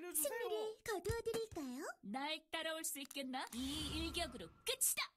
알려주세요. 승리를 거두어드릴까요? 날 따라올 수 있겠나? 이 일격으로 끝이다!